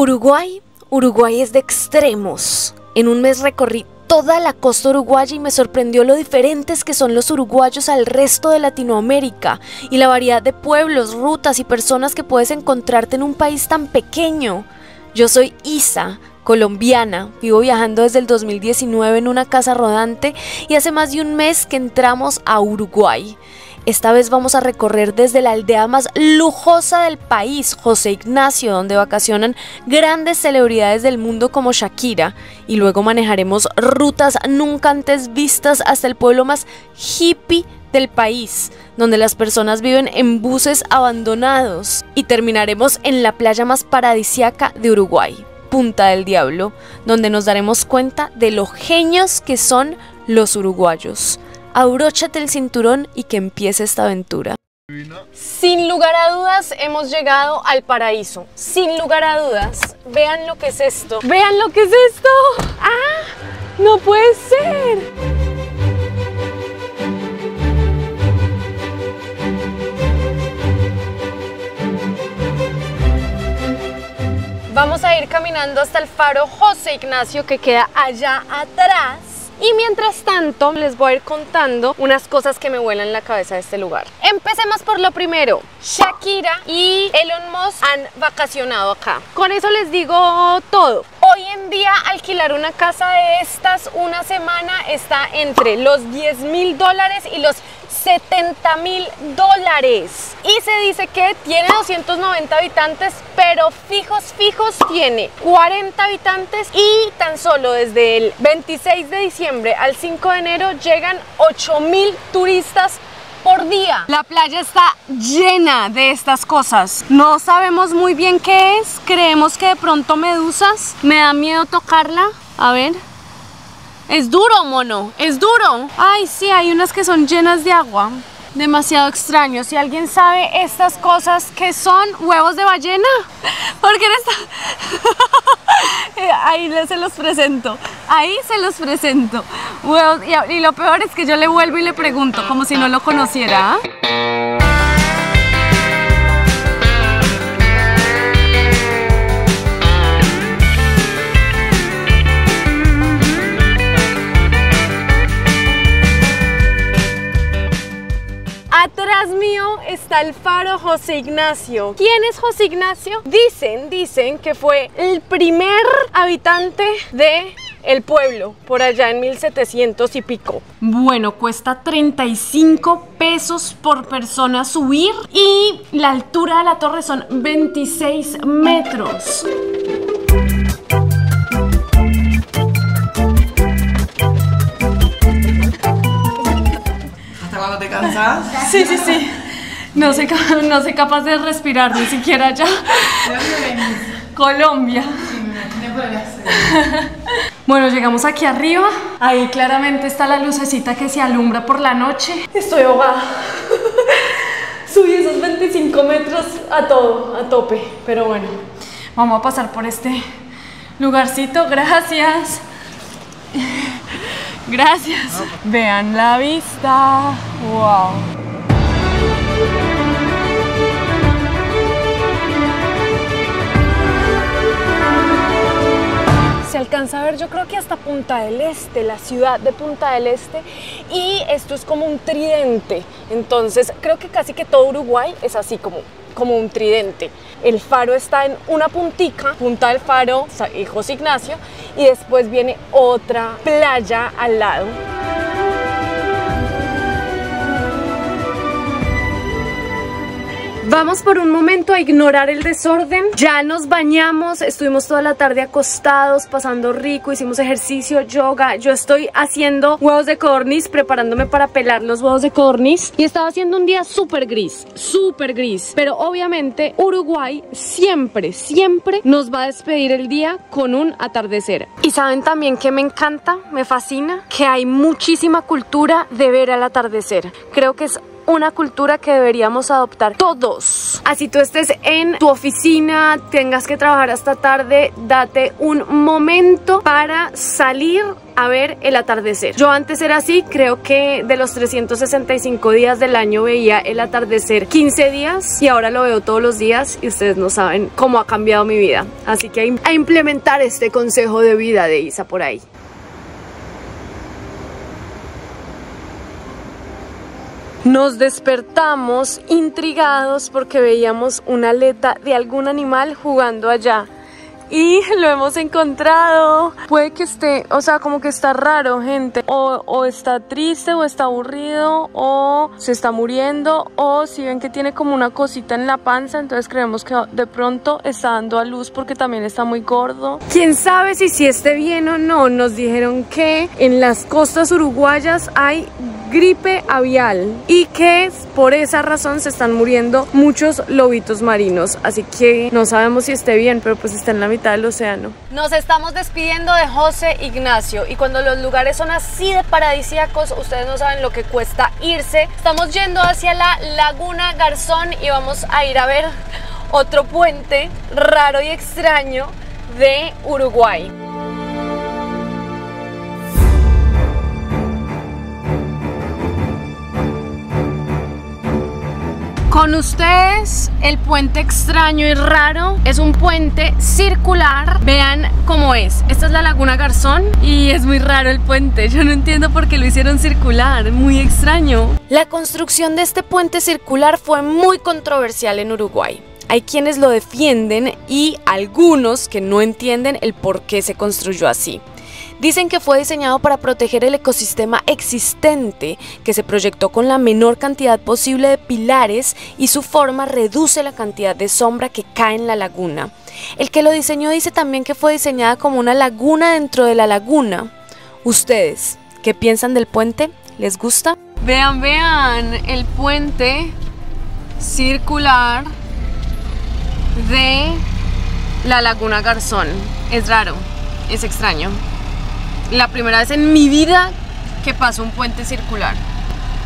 Uruguay, Uruguay es de extremos. En un mes recorrí toda la costa uruguaya y me sorprendió lo diferentes que son los uruguayos al resto de Latinoamérica y la variedad de pueblos, rutas y personas que puedes encontrarte en un país tan pequeño. Yo soy Isa, colombiana, vivo viajando desde el 2019 en una casa rodante y hace más de un mes que entramos a Uruguay. Esta vez vamos a recorrer desde la aldea más lujosa del país, José Ignacio, donde vacacionan grandes celebridades del mundo como Shakira, y luego manejaremos rutas nunca antes vistas hasta el pueblo más hippie del país, donde las personas viven en buses abandonados, y terminaremos en la playa más paradisiaca de Uruguay, Punta del Diablo, donde nos daremos cuenta de lo genios que son los uruguayos abróchate el cinturón y que empiece esta aventura. Sin lugar a dudas hemos llegado al paraíso. Sin lugar a dudas. Vean lo que es esto. Vean lo que es esto. ¡Ah! No puede ser. Vamos a ir caminando hasta el faro José Ignacio que queda allá atrás y mientras tanto, les voy a ir contando unas cosas que me vuelan la cabeza de este lugar. Empecemos por lo primero. Shakira y Elon Musk han vacacionado acá. Con eso les digo todo. Hoy en día alquilar una casa de estas una semana está entre los 10 mil dólares y los 70 mil dólares. Y se dice que tiene 290 habitantes, pero fijos, fijos tiene 40 habitantes y tan solo desde el 26 de diciembre al 5 de enero llegan 8 mil turistas por día. La playa está llena de estas cosas. No sabemos muy bien qué es. Creemos que de pronto medusas. Me da miedo tocarla. A ver. Es duro, mono, es duro. Ay, sí, hay unas que son llenas de agua. Demasiado extraño. Si alguien sabe estas cosas que son huevos de ballena, porque está... Ahí se los presento. Ahí se los presento. Huevos... Y lo peor es que yo le vuelvo y le pregunto, como si no lo conociera. ¿ah? Atrás mío está el faro José Ignacio. ¿Quién es José Ignacio? Dicen, dicen que fue el primer habitante de el pueblo, por allá en 1700 y pico. Bueno, cuesta 35 pesos por persona subir y la altura de la torre son 26 metros. Te cansas? Sí, sí, sí. No soy, no soy capaz de respirar ni siquiera ya. Colombia. Bueno, llegamos aquí arriba. Ahí claramente está la lucecita que se alumbra por la noche. Estoy ahogada. Subí esos 25 metros a todo, a tope. Pero bueno, vamos a pasar por este lugarcito. Gracias. Gracias. Vean la vista. Wow. Alcanza a ver yo creo que hasta Punta del Este, la ciudad de Punta del Este y esto es como un tridente, entonces creo que casi que todo Uruguay es así como como un tridente. El faro está en una puntica, Punta del Faro, José Ignacio, y después viene otra playa al lado. Vamos por un momento a ignorar el desorden. Ya nos bañamos, estuvimos toda la tarde acostados, pasando rico, hicimos ejercicio, yoga. Yo estoy haciendo huevos de codorniz, preparándome para pelar los huevos de codorniz. Y estaba haciendo un día súper gris, súper gris. Pero obviamente Uruguay siempre, siempre nos va a despedir el día con un atardecer. Y saben también que me encanta, me fascina, que hay muchísima cultura de ver al atardecer. Creo que es una cultura que deberíamos adoptar todos. Así tú estés en tu oficina, tengas que trabajar hasta tarde, date un momento para salir a ver el atardecer. Yo antes era así, creo que de los 365 días del año veía el atardecer 15 días y ahora lo veo todos los días y ustedes no saben cómo ha cambiado mi vida. Así que a implementar este consejo de vida de Isa por ahí. Nos despertamos intrigados porque veíamos una aleta de algún animal jugando allá y lo hemos encontrado. Puede que esté, o sea, como que está raro, gente. O, o, está triste, o está aburrido, o se está muriendo, o si ven que tiene como una cosita en la panza, entonces creemos que de pronto está dando a luz porque también está muy gordo. Quién sabe si si esté bien o no. Nos dijeron que en las costas uruguayas hay gripe avial y que por esa razón se están muriendo muchos lobitos marinos. Así que no sabemos si esté bien, pero pues está en la mitad del océano. Nos estamos despidiendo de José Ignacio y cuando los lugares son así de paradisíacos, ustedes no saben lo que cuesta irse. Estamos yendo hacia la Laguna Garzón y vamos a ir a ver otro puente raro y extraño de Uruguay. Con ustedes, el puente extraño y raro es un puente circular. Vean cómo es. Esta es la Laguna Garzón y es muy raro el puente. Yo no entiendo por qué lo hicieron circular. Muy extraño. La construcción de este puente circular fue muy controversial en Uruguay. Hay quienes lo defienden y algunos que no entienden el por qué se construyó así. Dicen que fue diseñado para proteger el ecosistema existente, que se proyectó con la menor cantidad posible de pilares y su forma reduce la cantidad de sombra que cae en la laguna. El que lo diseñó dice también que fue diseñada como una laguna dentro de la laguna. ¿Ustedes qué piensan del puente? ¿Les gusta? Vean, vean, el puente circular de la laguna Garzón. Es raro, es extraño la primera vez en mi vida que pasó un puente circular.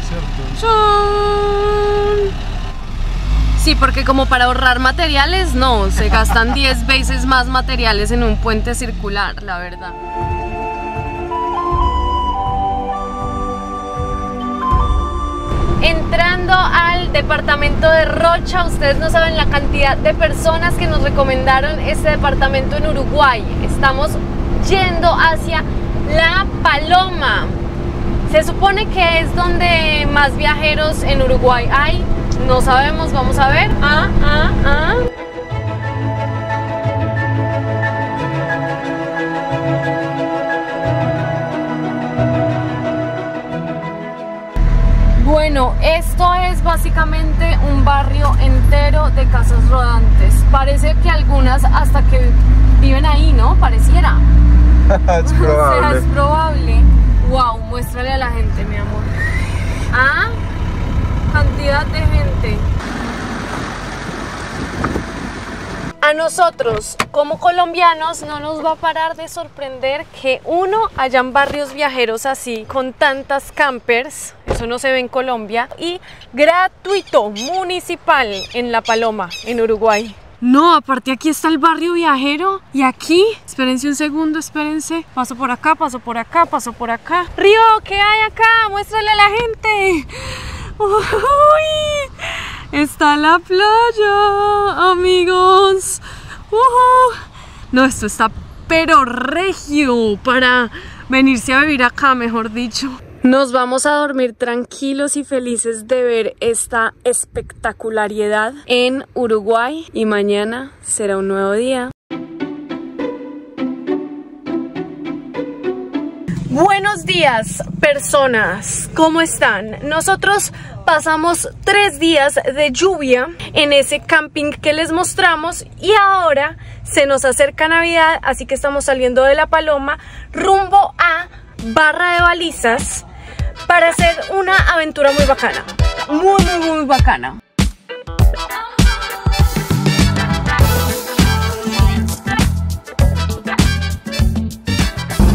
¿Cierto? Sí, porque como para ahorrar materiales, no, se gastan 10 veces más materiales en un puente circular, la verdad. Entrando al departamento de Rocha, ustedes no saben la cantidad de personas que nos recomendaron este departamento en Uruguay. Estamos yendo hacia la Paloma. Se supone que es donde más viajeros en Uruguay hay. No sabemos, vamos a ver. Ah, ah, ah. Bueno, esto es básicamente un barrio entero de casas rodantes. Parece que algunas hasta que viven ahí, ¿no? Pareciera. es probable. es probable. Wow, muéstrale a la gente, mi amor. Ah, cantidad de gente. A nosotros, como colombianos, no nos va a parar de sorprender que uno hayan barrios viajeros así, con tantas campers, eso no se ve en Colombia, y gratuito, municipal, en La Paloma, en Uruguay. No, aparte aquí está el barrio viajero y aquí, espérense un segundo, espérense, paso por acá, paso por acá, paso por acá. Río, ¿qué hay acá? Muéstrale a la gente. Uy, está la playa, amigos. No, esto está pero regio para venirse a vivir acá, mejor dicho. Nos vamos a dormir tranquilos y felices de ver esta espectacularidad en Uruguay y mañana será un nuevo día. Buenos días, personas. ¿Cómo están? Nosotros pasamos tres días de lluvia en ese camping que les mostramos y ahora se nos acerca Navidad, así que estamos saliendo de La Paloma rumbo a Barra de Balizas para hacer una aventura muy bacana. Muy, muy, muy bacana.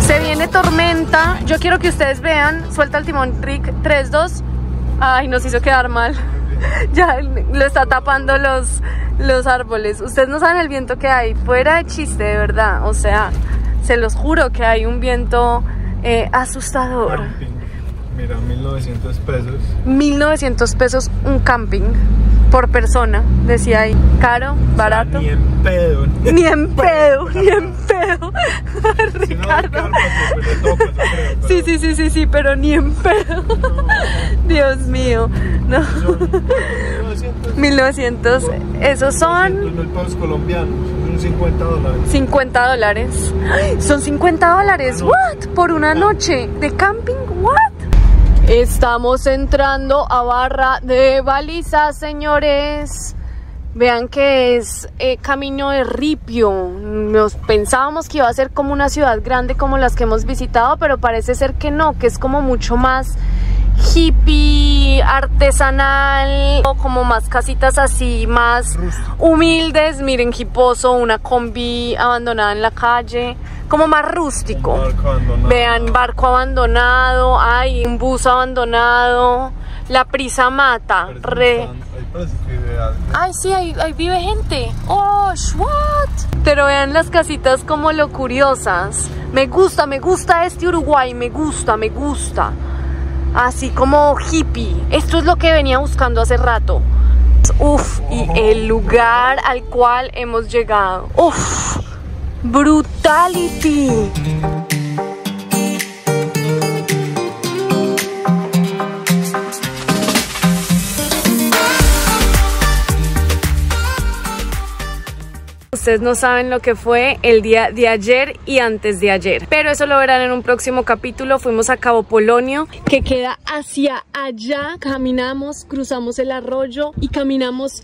Se viene tormenta. Yo quiero que ustedes vean. Suelta el timón, Rick. 3, 2. Ay, nos hizo quedar mal. Ya lo está tapando los, los árboles. Ustedes no saben el viento que hay. Fuera de chiste, de verdad. O sea, se los juro que hay un viento eh, asustador. Mira, 1900 pesos. 1900 pesos un camping por persona, decía ahí. Caro, barato. Ni en pedo. Ni en pedo, ni en pedo. Ricardo. Sí, sí, sí, sí, sí, pero ni en pedo. Dios mío, no. Son 1900. 1900, esos son 200 mil pesos colombianos. Son 50 dólares. 50 dólares. Son 50 dólares. What? Por una noche de camping. What? Estamos entrando a barra de balizas, señores. Vean que es eh, camino de ripio. Nos pensábamos que iba a ser como una ciudad grande como las que hemos visitado, pero parece ser que no, que es como mucho más hippie, artesanal, o como más casitas así, más humildes. Miren, hiposo, una combi abandonada en la calle, como más rústico. Barco. Vean, barco abandonado, hay un bus abandonado, la prisa mata. Parece Re... ahí parece que. Ay, sí, ahí, ahí vive gente. Oh, what? Pero vean las casitas como lo curiosas. Me gusta, me gusta este Uruguay, me gusta, me gusta. Así como hippie. Esto es lo que venía buscando hace rato. Uf, y el lugar al cual hemos llegado. Uf, brutality. Ustedes no saben lo que fue el día de ayer y antes de ayer. Pero eso lo verán en un próximo capítulo. Fuimos a Cabo Polonio, que queda hacia allá. Caminamos, cruzamos el arroyo y caminamos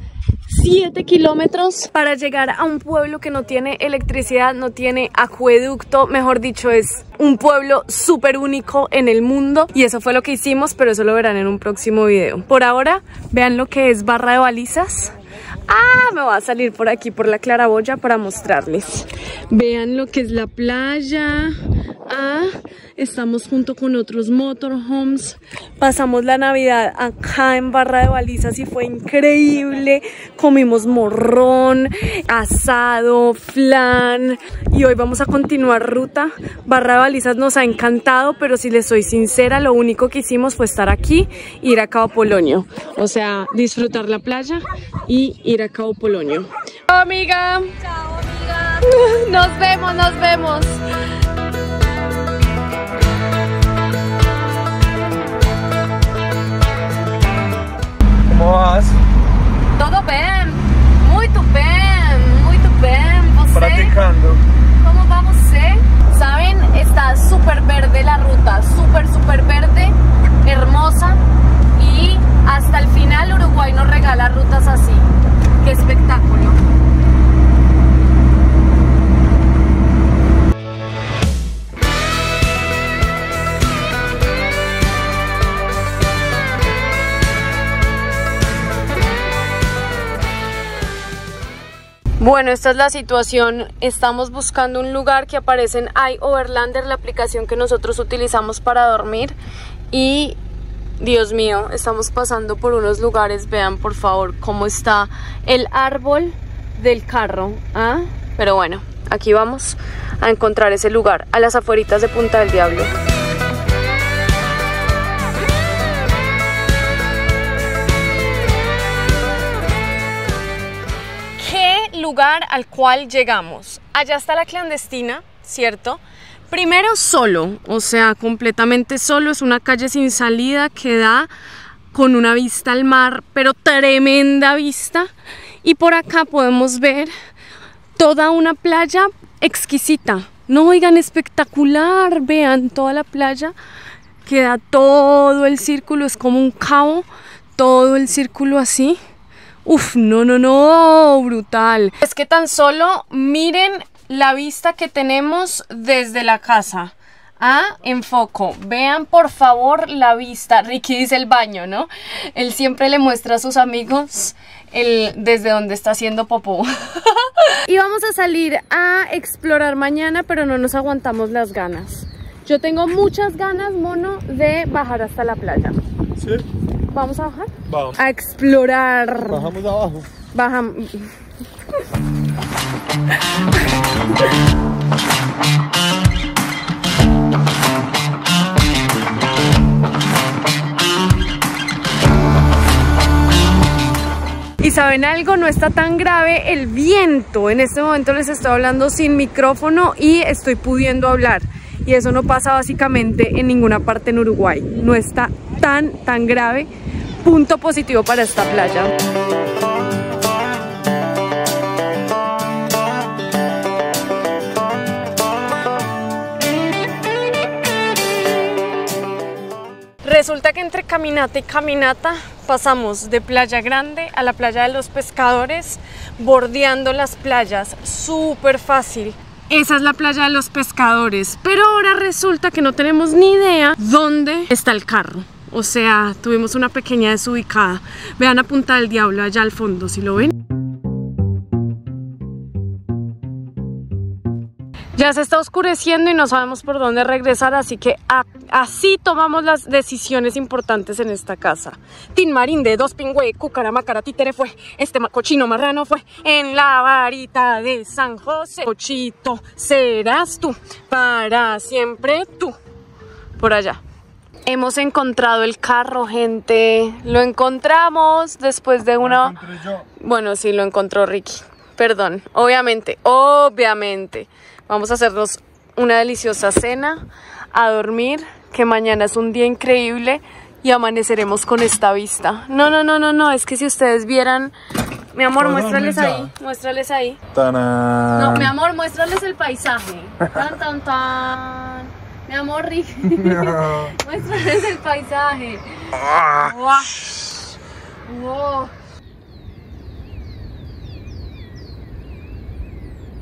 7 kilómetros para llegar a un pueblo que no tiene electricidad, no tiene acueducto, mejor dicho, es un pueblo súper único en el mundo y eso fue lo que hicimos, pero eso lo verán en un próximo video. Por ahora, vean lo que es barra de balizas. Ah, me va a salir por aquí, por la claraboya para mostrarles. Vean lo que es la playa. Ah, estamos junto con otros motorhomes. Pasamos la Navidad acá en Barra de Balizas y fue increíble. Comimos morrón, asado, flan. Y hoy vamos a continuar ruta. Barra de Balizas nos ha encantado, pero si les soy sincera, lo único que hicimos fue estar aquí, ir a Cabo Polonio. O sea, disfrutar la playa y ir a Cabo Polonio. Chao, amiga. Chao, amiga. Nos vemos, nos vemos. ¿Cómo vas? Todo bem, muito bem, muito bem. Você, Practicando. ¿cómo va você? Saben, está súper verde la ruta, súper, súper verde, Bueno, esta es la situación. Estamos buscando un lugar que aparece en iOverlander, la aplicación que nosotros utilizamos para dormir. Y, Dios mío, estamos pasando por unos lugares. Vean, por favor, cómo está el árbol del carro. ¿ah? Pero bueno, aquí vamos a encontrar ese lugar, a las afueritas de Punta del Diablo. Lugar al cual llegamos? Allá está la clandestina, ¿cierto? Primero solo, o sea, completamente solo, es una calle sin salida que da con una vista al mar, pero tremenda vista. Y por acá podemos ver toda una playa exquisita. No, oigan, espectacular, vean toda la playa, queda todo el círculo, es como un cabo, todo el círculo así. Uf, no, no, no, brutal. Es que tan solo miren la vista que tenemos desde la casa. Ah, en foco. Vean por favor la vista. Ricky dice el baño, ¿no? Él siempre le muestra a sus amigos el, desde donde está haciendo popó. y vamos a salir a explorar mañana, pero no nos aguantamos las ganas. Yo tengo muchas ganas, mono, de bajar hasta la playa. ¿Sí? ¿Vamos a bajar? Vamos. A explorar. Bajamos abajo. Bajamos. Y saben algo, no está tan grave el viento. En este momento les estoy hablando sin micrófono y estoy pudiendo hablar. Y eso no pasa básicamente en ninguna parte en Uruguay. No está tan, tan grave. Punto positivo para esta playa. Resulta que entre caminata y caminata pasamos de Playa Grande a la playa de los pescadores, bordeando las playas, súper fácil. Esa es la playa de los pescadores, pero ahora resulta que no tenemos ni idea dónde está el carro. O sea, tuvimos una pequeña desubicada. Vean a Punta del Diablo allá al fondo, si lo ven. Ya se está oscureciendo y no sabemos por dónde regresar, así que así tomamos las decisiones importantes en esta casa. Tin Marín de dos pingüe, cúcara, mácara, títere fue, este cochino marrano fue, en la varita de San José. Cochito, serás tú, para siempre tú. Por allá. Hemos encontrado el carro, gente. Lo encontramos después de una... Encontré yo. Bueno, sí, lo encontró Ricky. Perdón, obviamente, obviamente. Vamos a hacernos una deliciosa cena, a dormir, que mañana es un día increíble y amaneceremos con esta vista. No, no, no, no, no, es que si ustedes vieran... Mi amor, ¿Puedo muéstrales ahí, muéstrales ahí. No, mi amor, muéstrales el paisaje. Tan, tan, tan. Mi amor, Ricky. muéstrales el paisaje. Wow. Wow.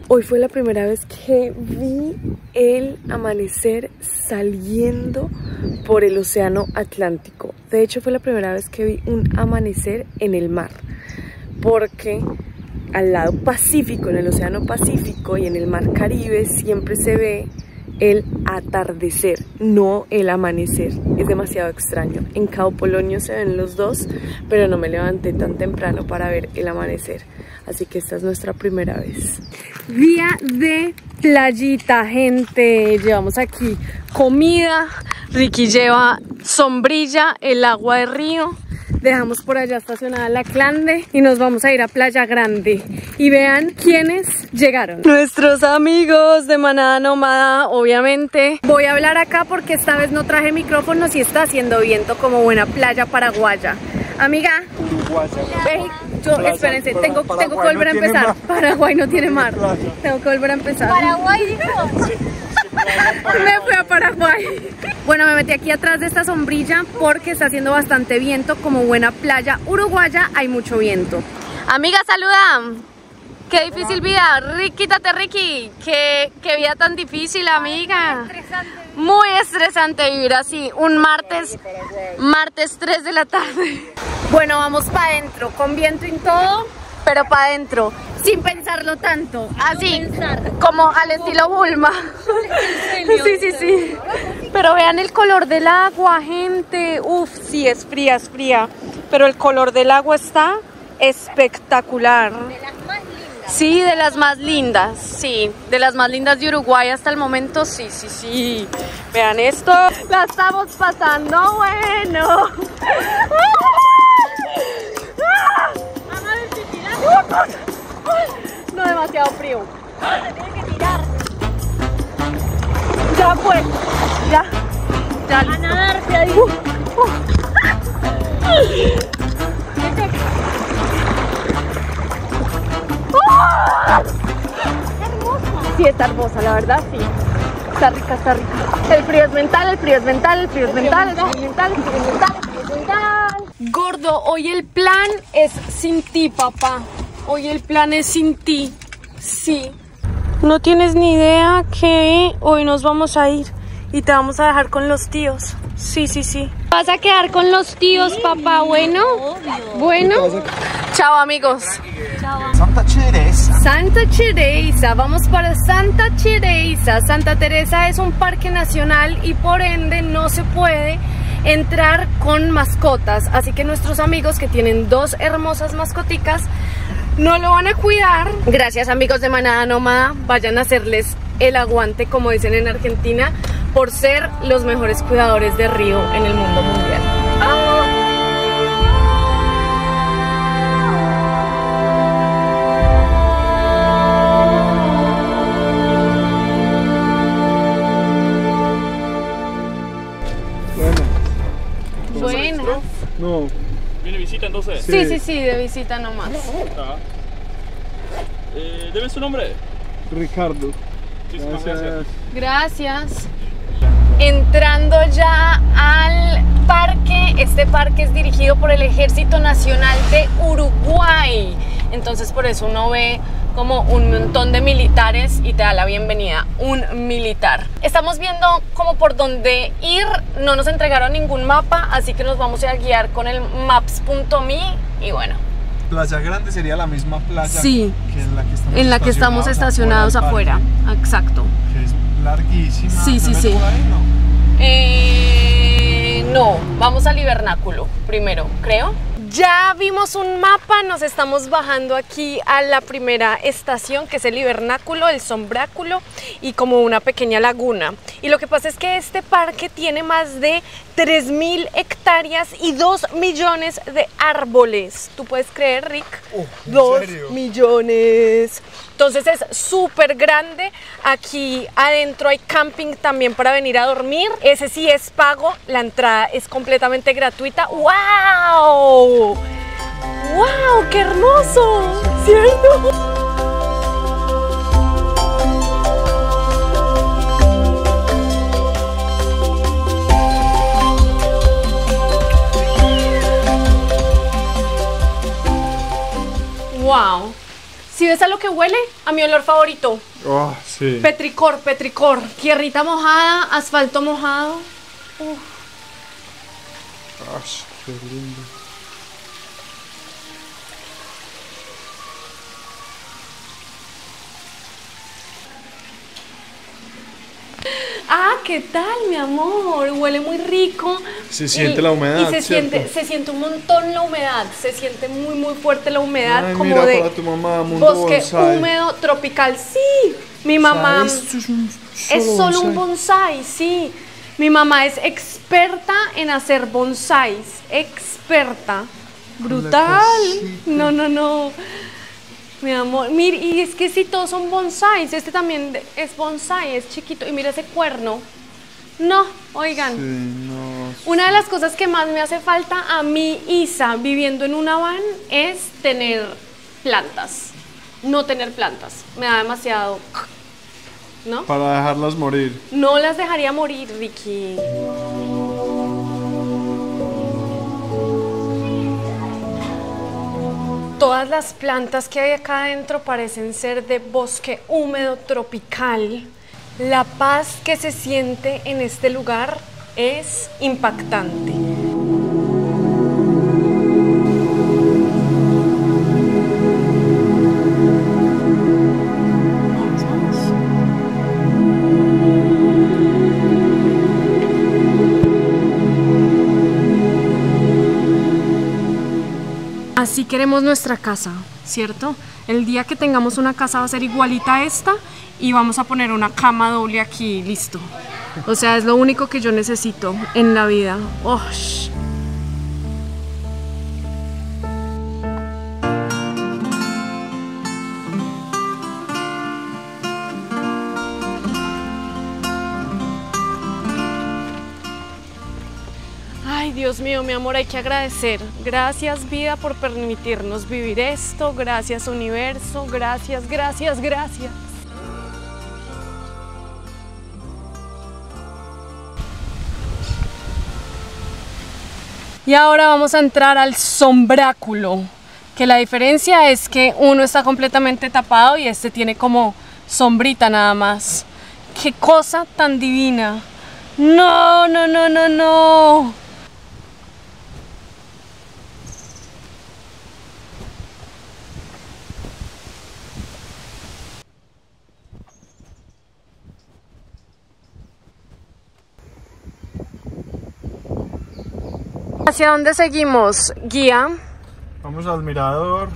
Hoy fue la primera vez que vi el amanecer saliendo por el océano Atlántico. De hecho, fue la primera vez que vi un amanecer en el mar. Porque al lado Pacífico, en el océano Pacífico y en el mar Caribe, siempre se ve el atardecer, no el amanecer. Es demasiado extraño. En Cabo Polonio se ven los dos, pero no me levanté tan temprano para ver el amanecer. Así que esta es nuestra primera vez. Día de playita, gente. Llevamos aquí comida. Ricky lleva sombrilla, el agua de río. Dejamos por allá estacionada la Clande y nos vamos a ir a Playa Grande. Y vean quiénes llegaron. Nuestros amigos de Manada Nómada, obviamente. Voy a hablar acá porque esta vez no traje micrófonos y está haciendo viento como buena playa paraguaya. Amiga, yo, Playa, espérense, tengo, tengo que volver a empezar. Paraguay no tiene mar. Playa. Tengo que volver a empezar. Paraguay dijo. Me fui a Paraguay. Bueno, me metí aquí atrás de esta sombrilla porque está haciendo bastante viento. Como buena playa uruguaya, hay mucho viento. Amiga, saluda. Qué difícil vida. Ricky, Ricky. Qué, qué vida tan difícil, amiga. Muy estresante vivir así. Un martes, martes 3 de la tarde. Bueno, vamos para adentro, con viento y todo, pero para adentro, sin pensarlo tanto. Así, como al estilo Bulma. Sí, sí, sí. Pero vean el color del agua, gente. Uf, sí, es fría, es fría. Pero el color del agua está espectacular. Sí, de las más lindas, sí, de las más lindas de Uruguay hasta el momento, sí, sí, sí. Vean esto, la estamos pasando bueno. No demasiado frío. Ya fue, ya, ya. A nadar, Freddy. Sí, está hermosa, la verdad, sí. Está rica, está rica. El frío es mental, el frío es mental, el frío es mental, el frío es mental, el frío es mental, el frío es mental. Gordo, hoy el plan es sin ti, papá. Hoy el plan es sin ti. Sí. No tienes ni idea que hoy nos vamos a ir y te vamos a dejar con los tíos. Sí, sí, sí. ¿Vas a quedar con los tíos, papá? Bueno. Bueno. Chao, amigos. Santa Teresa. Santa Teresa, vamos para Santa Teresa. Santa Teresa es un parque nacional y por ende no se puede entrar con mascotas. Así que nuestros amigos que tienen dos hermosas mascoticas no lo van a cuidar. Gracias amigos de Manada Nómada, vayan a hacerles el aguante, como dicen en Argentina, por ser los mejores cuidadores de río en el mundo mundial. No. ¿Viene visita entonces? Sí, sí, sí, de visita nomás. Ah. Eh, ¿Debe su nombre? Ricardo. Muchísimas gracias. Gracias. Entrando ya al parque, este parque es dirigido por el Ejército Nacional de Uruguay. Entonces por eso uno ve como un montón de militares y te da la bienvenida un militar. Estamos viendo como por dónde ir, no nos entregaron ningún mapa, así que nos vamos a guiar con el maps.me y bueno, Playa Grande sería la misma playa Sí. que en la que estamos en la que estamos estacionados afuera. Exacto. que es larguísima. Sí, sí, ¿No es sí. ahí? No. Eh, no, vamos al hibernáculo primero, creo. Ya vimos un mapa, nos estamos bajando aquí a la primera estación, que es el hibernáculo, el sombráculo y como una pequeña laguna. Y lo que pasa es que este parque tiene más de 3.000 hectáreas y 2 millones de árboles. ¿Tú puedes creer, Rick? Oh, ¿en 2 serio? millones. Entonces es súper grande. Aquí adentro hay camping también para venir a dormir. Ese sí es pago. La entrada es completamente gratuita. ¡Wow! ¡Wow! ¡Qué hermoso! ¿Cierto? ¡Wow! ¿Si ves a lo que huele? A mi olor favorito. Oh, sí. Petricor, petricor. Tierrita mojada, asfalto mojado. Ash, qué lindo. Ah, ¿qué tal, mi amor? Huele muy rico. Se siente la humedad, Y se ¿cierto? siente, se siente un montón la humedad. Se siente muy, muy fuerte la humedad. Ay, como mira de para tu mamá, mundo bosque bonsai. húmedo, tropical. Sí, mi mamá. O sea, esto es, solo un bonsai. sí. Mi mamá es experta en hacer bonsais. Experta. Brutal. No, no, no. Mi amor, mira, y es que si todos son bonsais, este también es bonsai, es chiquito. Y mira ese cuerno. No, oigan. Sí, no. Una de las cosas que más me hace falta a mí, Isa, viviendo en una van, es tener plantas. No tener plantas. Me da demasiado. ¿No? Para dejarlas morir. No las dejaría morir, Ricky. Todas las plantas que hay acá adentro parecen ser de bosque húmedo tropical. La paz que se siente en este lugar es impactante. Así queremos nuestra casa, ¿cierto? El día que tengamos una casa va a ser igualita a esta y vamos a poner una cama doble aquí, listo. O sea, es lo único que yo necesito en la vida. Oh, mi amor, hay que agradecer. Gracias, vida, por permitirnos vivir esto. Gracias, universo. Gracias, gracias, gracias. Y ahora vamos a entrar al sombráculo, que la diferencia es que uno está completamente tapado y este tiene como sombrita nada más. ¡Qué cosa tan divina! No, no, no, no, no. ¿Hacia dónde seguimos? Guía. Vamos al mirador.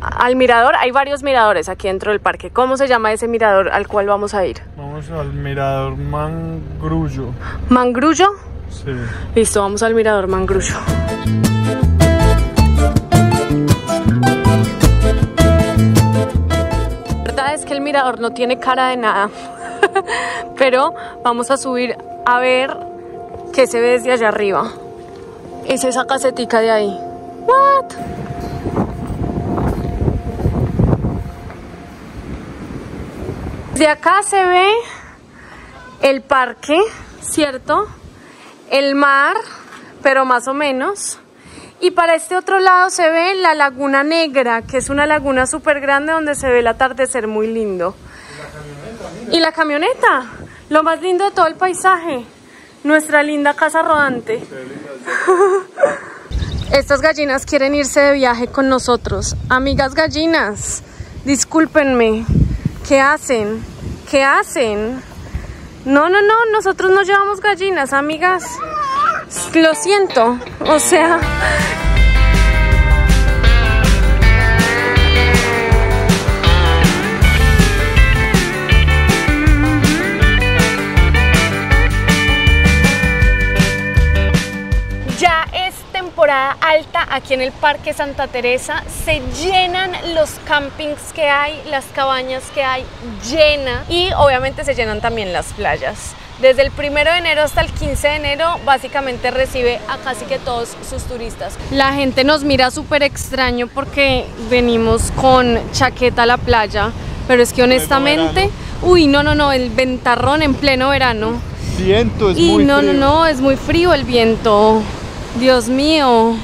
Al mirador, hay varios miradores aquí dentro del parque. ¿Cómo se llama ese mirador al cual vamos a ir? Vamos al mirador Mangrullo. ¿Mangrullo? Sí. Listo, vamos al mirador Mangrullo. La verdad es que el mirador no tiene cara de nada, pero vamos a subir a ver qué se ve desde allá arriba. Es esa casetica de ahí. What? De acá se ve el parque, ¿cierto? El mar, pero más o menos. Y para este otro lado se ve la Laguna Negra, que es una laguna súper grande donde se ve el atardecer muy lindo. Y la camioneta, lo más lindo de todo el paisaje. Nuestra linda casa rodante. Estas gallinas quieren irse de viaje con nosotros. Amigas gallinas, discúlpenme. ¿Qué hacen? ¿Qué hacen? No, no, no, nosotros no llevamos gallinas, amigas. Lo siento. O sea, temporada alta aquí en el Parque Santa Teresa. Se llenan los campings que hay, las cabañas que hay, llena. Y obviamente se llenan también las playas. Desde el primero de enero hasta el 15 de enero, básicamente recibe a casi que todos sus turistas. La gente nos mira súper extraño porque venimos con chaqueta a la playa, pero es que honestamente, uy, no, no, no, el ventarrón en pleno verano. Siento, es Y muy no, frío. no, no, es muy frío el viento. Dios mío,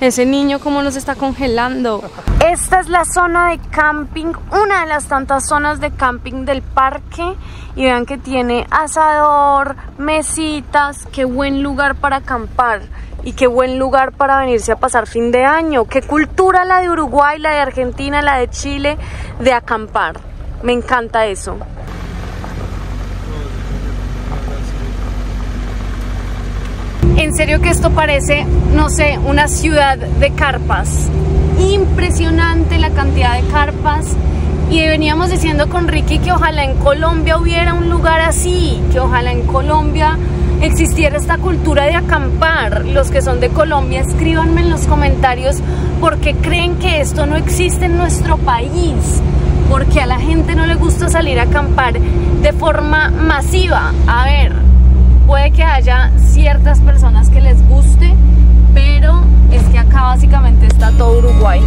ese niño cómo nos está congelando. Esta es la zona de camping, una de las tantas zonas de camping del parque. Y vean que tiene asador, mesitas, qué buen lugar para acampar. Y qué buen lugar para venirse a pasar fin de año. Qué cultura la de Uruguay, la de Argentina, la de Chile, de acampar. Me encanta eso. En serio que esto parece, no sé, una ciudad de carpas. Impresionante la cantidad de carpas. Y veníamos diciendo con Ricky que ojalá en Colombia hubiera un lugar así, que ojalá en Colombia existiera esta cultura de acampar. Los que son de Colombia, escríbanme en los comentarios por qué creen que esto no existe en nuestro país. Porque a la gente no le gusta salir a acampar de forma masiva. A ver, puede que haya ciertas personas que les guste, pero es que acá básicamente está todo Uruguay.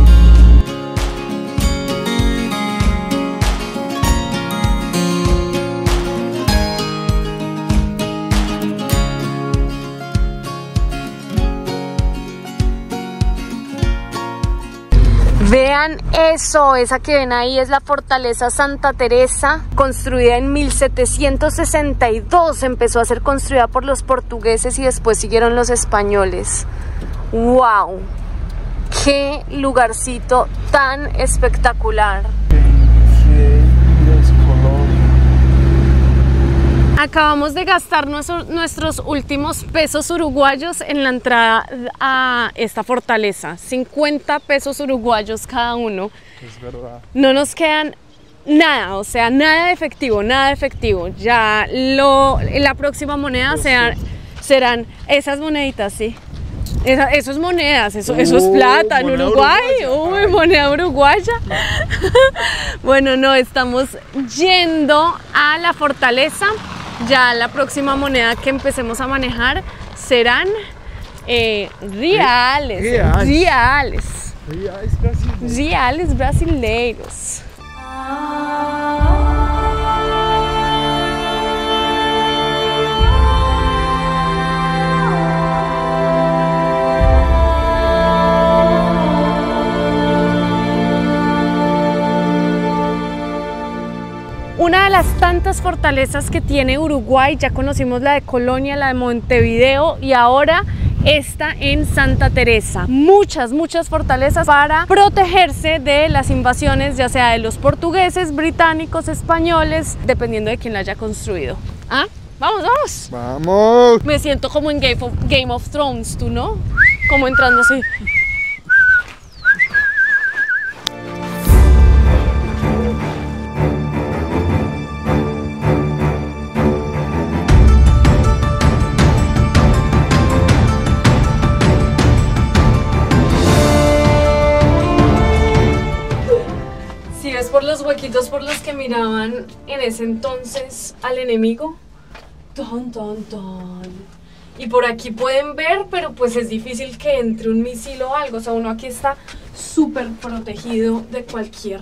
Vean eso, esa que ven ahí es la fortaleza Santa Teresa, construida en 1762. Empezó a ser construida por los portugueses y después siguieron los españoles. ¡Wow! ¡Qué lugarcito tan espectacular! Acabamos de gastar nuestro- nuestros últimos pesos uruguayos en la entrada a esta fortaleza. 50 pesos uruguayos cada uno. Es verdad. No nos quedan nada, o sea, nada de efectivo, nada de efectivo. Ya lo, la próxima moneda serán, serán esas moneditas, sí. Esa- eso es monedas, eso, eso es Uh, plata en Uruguay. uruguaya. Uy, moneda uruguaya. bueno, no, estamos yendo a la fortaleza. Ya la próxima moneda que empecemos a manejar serán eh, reales. Reais. Reales. Ya es casi. Reales brasileiros. Las tantas fortalezas que tiene Uruguay, ya conocimos la de Colonia, la de Montevideo y ahora esta en Santa Teresa. Muchas, muchas fortalezas para protegerse de las invasiones, ya sea de los portugueses, británicos, españoles, dependiendo de quién la haya construido. ¿Ah? Vamos, vamos. Vamos. Me siento como en Game of, Game of Thrones, ¿tú no? como entrando así. Por los huequitos por los que miraban en ese entonces al enemigo. Ton, ton, ton. Y por aquí pueden ver, pero pues es difícil que entre un misil o algo. O sea, uno aquí está súper protegido de cualquier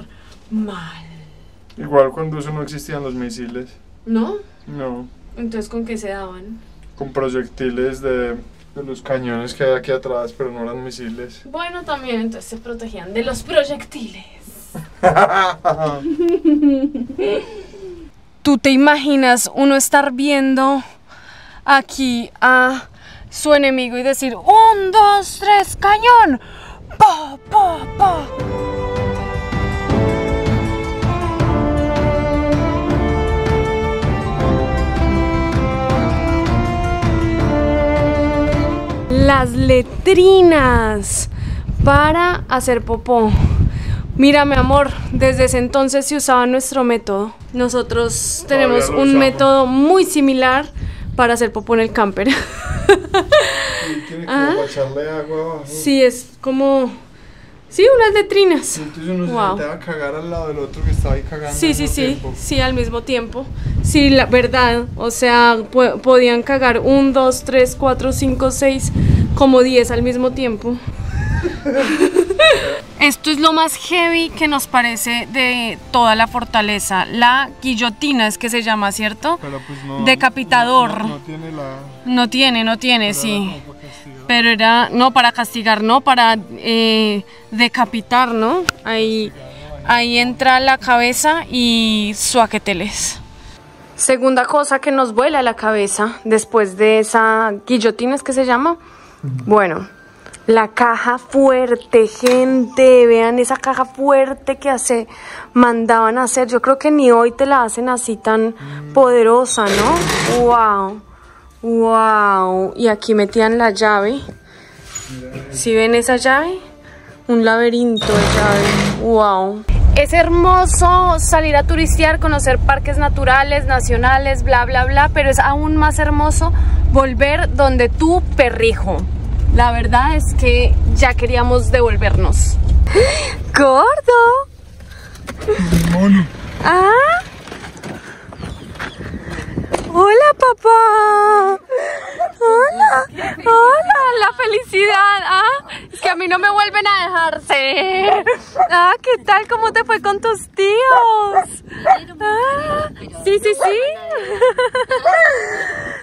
mal. Igual cuando eso no existían los misiles. ¿No? No. Entonces, ¿con qué se daban? Con proyectiles de, de los cañones que hay aquí atrás, pero no eran misiles. Bueno, también entonces se protegían de los proyectiles. ¿Tú te imaginas uno estar viendo aquí a su enemigo y decir, un, dos, tres, cañón? Pa, pa, pa. Las letrinas para hacer popó. Mira, mi amor, desde ese entonces se usaba nuestro método. Nosotros tenemos un usamos. método muy similar para hacer popó en el camper. Y tiene Ah. echarle agua abajo. sí, es como... Sí, unas letrinas. Entonces uno se Wow. sentaba a cagar al lado del otro que estaba ahí cagando. Sí, sí, sí, tiempo. sí, al mismo tiempo. Sí, la verdad, o sea, po- podían cagar un, dos, tres, cuatro, cinco, seis, como diez al mismo tiempo. Esto es lo más heavy que nos parece de toda la fortaleza. La guillotina es que se llama, ¿cierto? Pero pues no. Decapitador. No, no tiene la. No tiene, no tiene, sí. Pero era, no para castigar, no, para eh, decapitar, ¿no? Ahí, ahí entra la cabeza y suaqueteles. Segunda cosa que nos vuela la cabeza después de esa guillotina, ¿es que se llama? Bueno, la caja fuerte, gente, vean esa caja fuerte que hace, mandaban a hacer. Yo creo que ni hoy te la hacen así tan poderosa, ¿no? Wow. Wow, y aquí metían la llave. ¿Sí ven esa llave? Un laberinto de llave. Wow. Es hermoso salir a turistear, conocer parques naturales, nacionales, bla, bla, bla, pero es aún más hermoso volver donde tú, perrijo. La verdad es que ya queríamos devolvernos. ¡Gordo! ¿Ah? Hola, papá. Hola. Hola, la felicidad. Ah, es que a mí no me vuelven a dejarse. Ah, ¿qué tal? ¿Cómo te fue con tus tíos? Ah, sí, sí, sí.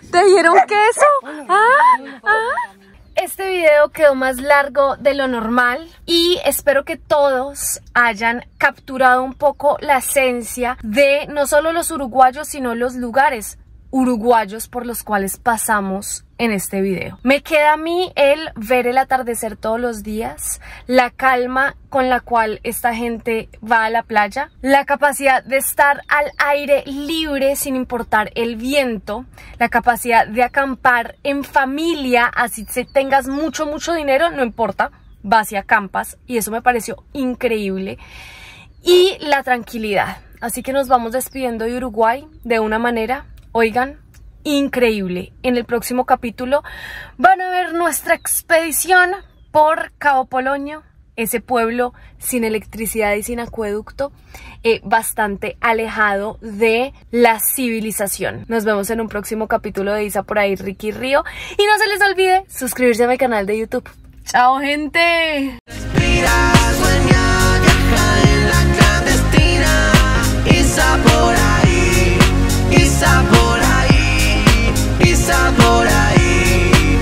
¿Te dieron queso? Ah, ah. Este video quedó más largo de lo normal y espero que todos hayan capturado un poco la esencia de no solo los uruguayos, sino los lugares uruguayos por los cuales pasamos en este video. Me queda a mí el ver el atardecer todos los días, la calma con la cual esta gente va a la playa, la capacidad de estar al aire libre sin importar el viento, la capacidad de acampar en familia, así se tengas mucho, mucho dinero, no importa, vas y acampas y eso me pareció increíble y la tranquilidad. Así que nos vamos despidiendo de Uruguay de una manera, oigan, increíble. En el próximo capítulo van a ver nuestra expedición por Cabo Polonio, ese pueblo sin electricidad y sin acueducto, eh, bastante alejado de la civilización. Nos vemos en un próximo capítulo de Isa por ahí, Ricky Río. Y no se les olvide suscribirse a mi canal de YouTube. ¡Chao, gente! Por ahí, pasa por ahí